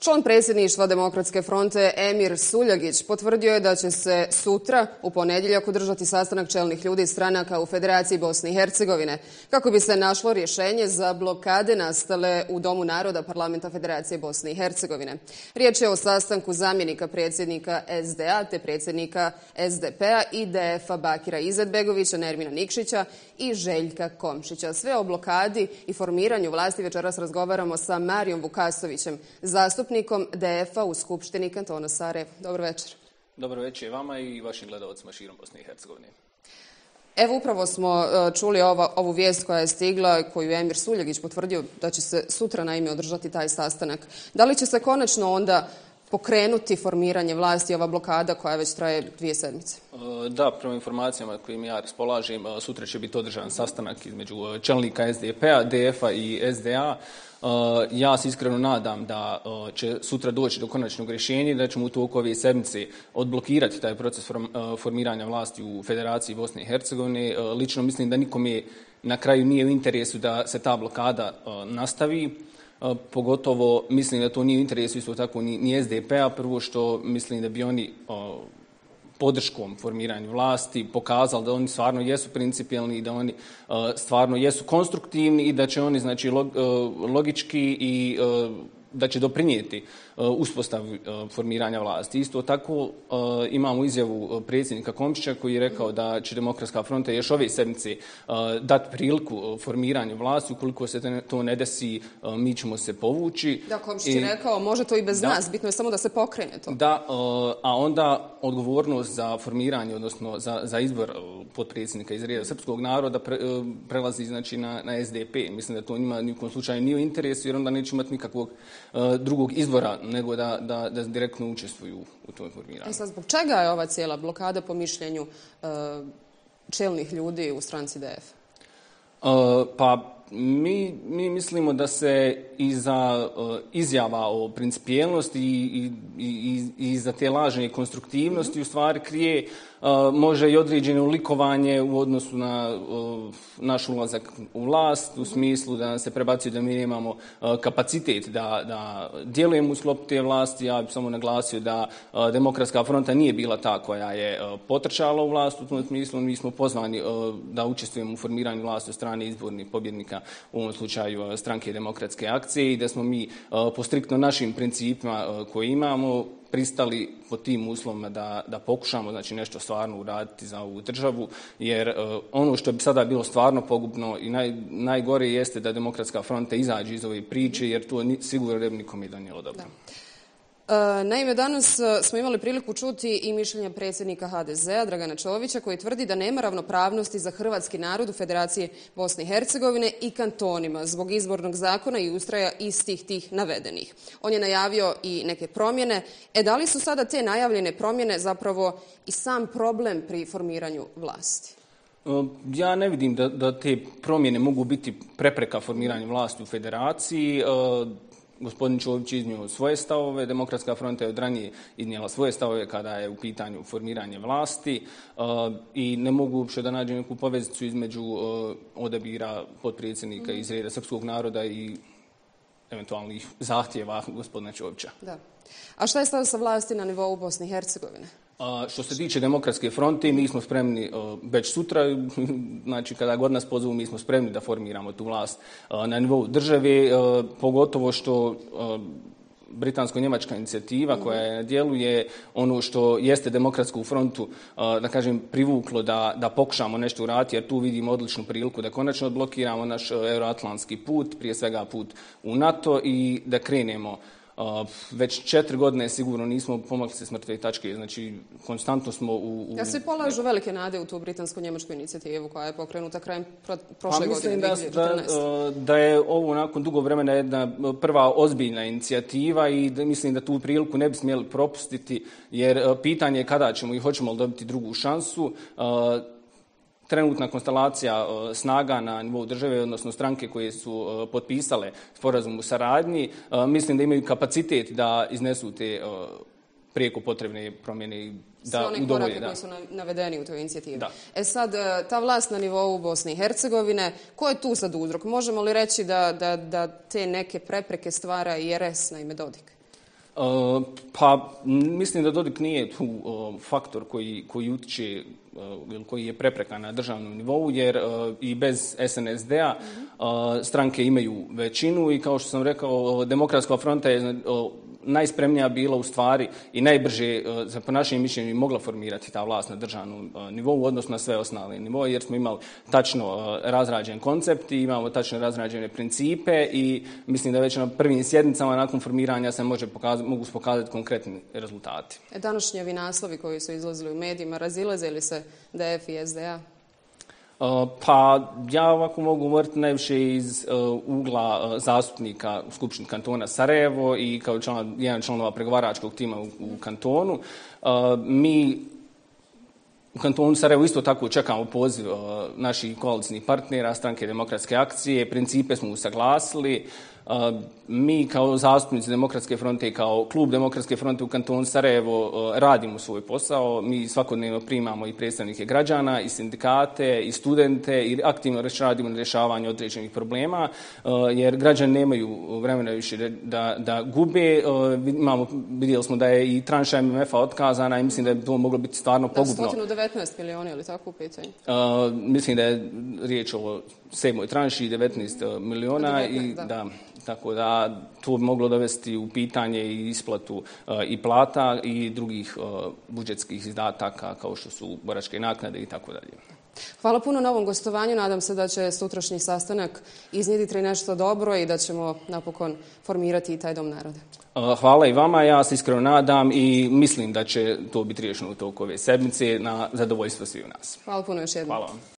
Član predsjedništva Demokratske fronte Emir Suljagić potvrdio je da će se sutra u ponedjeljak održati sastanak čelnih ljudi stranaka u Federaciji Bosne i Hercegovine kako bi se našlo rješenje za blokade nastale u Domu naroda Parlamenta Federacije Bosne i Hercegovine. Riječ je o sastanku zamjenika predsjednika SDA te predsjednika SDP-a i DF-a Bakira Izetbegovića, Nermina Nikšića i Željka Komšića. Sve o blokadi i formiranju vlasti večeras razgovaramo sa Marijom Vukasovićem, zastupnikom DF-a u Skupštini kantona Sare. Dobro večer. Dobro večer vama i vašim gledalcima širom Bosne i Hercegovine. Evo upravo smo e, čuli ova, ovu vijest koja je stigla, koju je Emir Suljegić potvrdio da će se sutra na ime održati taj sastanak. Da li će se konačno onda pokrenuti formiranje vlasti, ova blokada koja već traje dvije sedmice? E, da, prema informacijama kojim ja raspolažem, e, sutra će biti održan sastanak između e, čelnika SDP-a, DF-a i SDA. Ja se iskreno nadam da će sutra doći do konačnog rješenja da ćemo u toku ove sedmice odblokirati taj proces formiranja vlasti u Federaciji Bosne i Hercegovine. Lično mislim da nikom je na kraju nije u interesu da se ta blokada nastavi pogotovo mislim da to nije u interesu isto tako ni, ni SDP-a, prvo što mislim da bi oni podrškom formiranju vlasti pokazali da oni stvarno jesu principijalni i da oni stvarno jesu konstruktivni i da će oni znači logički i da će doprinijeti uh, uspostav uh, formiranja vlasti. Isto tako uh, imamo izjavu predsjednika Komšića koji je rekao da će Demokratska fronta još ove sedmice dati priliku formiranju vlasti. Ukoliko se to ne desi, mi ćemo se povući. Da, Komšić je rekao, može to i bez da, nas, bitno je samo da se pokrene to. Da, a onda odgovornost za formiranje, odnosno za, za izbor podpredsjednika iz reda srpskog naroda pre, prelazi znači, na, na SDP. Mislim da to njima nijekom slučaju nije u interesu, jer onda neće imati nikakvog E, drugog izvora nego da, da, da direktno učestvuju u toj formiranju. E sad, zbog čega je ova cijela blokada po mišljenju uh, čelnih ljudi u stranci DF? Uh, pa mi, mi mislimo da se iza uh, izjava o principijelnosti i, i, i, i za te lažne konstruktivnosti mm -hmm. u stvari krije uh, može i određeno likovanje u odnosu na e, naš ulazak u vlast, u smislu da se prebacuje da mi imamo kapacitet da, da djelujemo u sklopu te vlasti. Ja bih samo naglasio da demokratska fronta nije bila ta koja je potrčala u vlast u tom smislu. Mi smo pozvani da učestvujemo u formiranju vlasti od strane izbornih pobjednika, u ovom slučaju e, stranke demokratske akcije i da smo mi e, po striktno našim principima e, koje imamo pristali po tim uslovima da, da pokušamo znači, nešto stvarno uraditi za ovu državu, jer e, ono što bi sada bilo stvarno pogubno i naj, najgore jeste da demokratska fronta izađe iz ove priče, jer to ni, sigurno ne bi nikom je donijelo dobro. Da. E, naime, danas e, smo imali priliku čuti i mišljenja predsjednika HDZ-a, Dragana Čovića, koji tvrdi da nema ravnopravnosti za hrvatski narod u Federaciji Bosne i Hercegovine i kantonima zbog izbornog zakona i ustraja istih tih navedenih. On je najavio i neke promjene. E, da li su sada te najavljene promjene zapravo i sam problem pri formiranju vlasti? E, ja ne vidim da, da te promjene mogu biti prepreka formiranju vlasti u federaciji gospodin Čović iznio svoje stavove, Demokratska fronta je od ranije iznijela svoje stavove kada je u pitanju formiranje vlasti uh, i ne mogu uopšte da nađem neku povezicu između uh, odabira potpredsjednika iz reda srpskog naroda i eventualnih zahtjeva gospodina Čovića. Da. A šta je stao sa vlasti na nivou Bosne i Hercegovine? A, što se tiče demokratske fronte, mi smo spremni uh, već sutra, znači kada god nas pozvu, mi smo spremni da formiramo tu vlast uh, na nivou države, uh, pogotovo što britansko-njemačka inicijativa koja je na dijelu je ono što jeste demokratsku frontu, da kažem, privuklo da, da pokušamo nešto uraditi, jer tu vidimo odličnu priliku da konačno odblokiramo naš euroatlantski put, prije svega put u NATO i da krenemo uh, već četiri godine sigurno nismo pomakli se s mrtve tačke. Znači, konstantno smo u... u... Ja se polažu velike nade u tu britansko-njemačku inicijativu koja je pokrenuta krajem pro, prošle pa, godine, 2014. Da, da je ovo nakon dugo vremena jedna prva ozbiljna inicijativa i da, mislim da tu priliku ne bi smjeli propustiti, jer pitanje je kada ćemo i hoćemo li dobiti drugu šansu trenutna konstelacija uh, snaga na nivou države, odnosno stranke koje su uh, potpisale sporazum u saradnji, uh, mislim da imaju kapacitet da iznesu te prijeko potrebne promjene i da Sve one korake koji su navedeni u toj inicijativi. Da. E sad, ta vlast na nivou Bosne i Hercegovine, ko je tu sad uzrok? Možemo li reći da, da, da te neke prepreke stvara i RS na ime Dodik? Pa, mislim da Dodik nije tu faktor koji, koji utiče Uh, ili koji je prepreka na državnom nivou, jer uh, i bez SNSD-a uh, stranke imaju većinu i kao što sam rekao, demokratska fronta je najspremnija bila u stvari i najbrže, e, za po našem mišljenju, mogla formirati ta vlast na državnom e, nivou, odnosno na sve osnovne nivoje, jer smo imali tačno e, razrađen koncept i imamo tačno razrađene principe i mislim da već na prvim sjednicama nakon formiranja se može pokazati, mogu pokazati konkretni rezultati. Današnji ovi naslovi koji su izlazili u medijima, razilaze li se DF i SDA? Pa ja ovako mogu govoriti najviše iz uh, ugla uh, zastupnika u Skupštini kantona Sarajevo i kao član, jedan članova pregovaračkog tima u, u kantonu. E, mi u kantonu Sarajevo isto tako čekamo poziv naših koalicijnih partnera, stranke demokratske akcije. Principe smo usaglasili mi kao zastupnici Demokratske fronte i kao klub Demokratske fronte u kantonu Sarajevo radimo svoj posao. Mi svakodnevno primamo i predstavnike građana, i sindikate, i studente i aktivno radimo na rješavanju određenih problema, jer građani nemaju vremena više da, da gube. Imamo, vidjeli smo da je i tranša MMF-a otkazana i mislim da je to moglo biti stvarno pogubno. Da, 119 miliona ili tako u pitanju? mislim da je riječ o sedmoj tranši 19 miliona 19, i da. da tako da to bi moglo dovesti u pitanje i isplatu uh, i plata i drugih uh, budžetskih izdataka kao što su boračke naknade i tako dalje. Hvala puno na ovom gostovanju. Nadam se da će sutrašnji sastanak iznjediti nešto dobro i da ćemo napokon formirati i taj dom naroda. Uh, hvala i vama. Ja se iskreno nadam i mislim da će to biti riješeno u toku ove sedmice na zadovoljstvo svi u nas. Hvala puno još jednom. Hvala vam.